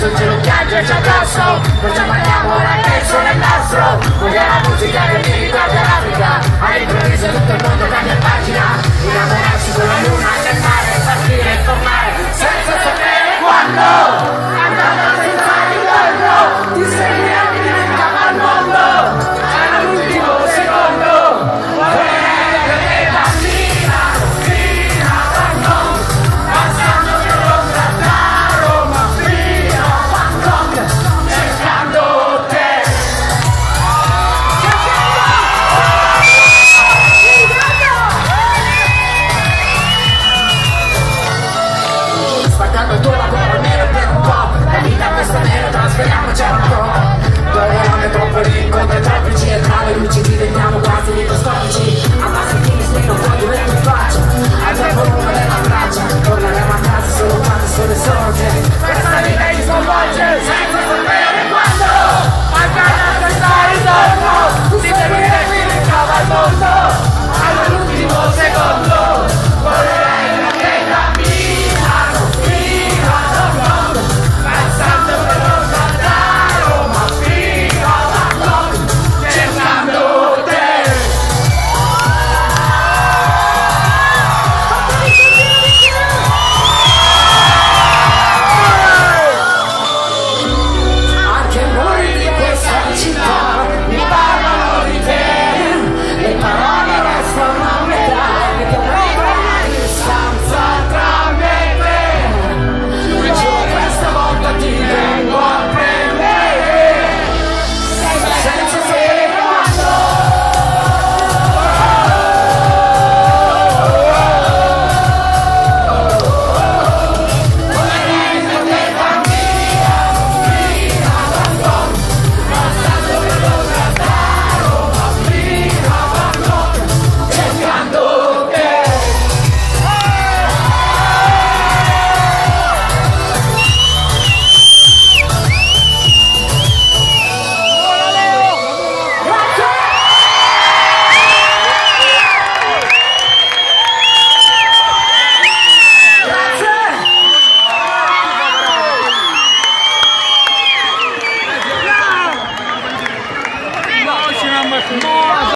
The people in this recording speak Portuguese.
Piangerci addosso Perciò mandiamo la penso 그냥 붙잡고